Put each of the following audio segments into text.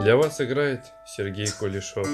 Для вас играет Сергей Кулешов.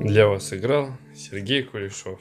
Для вас играл Сергей Кулешов.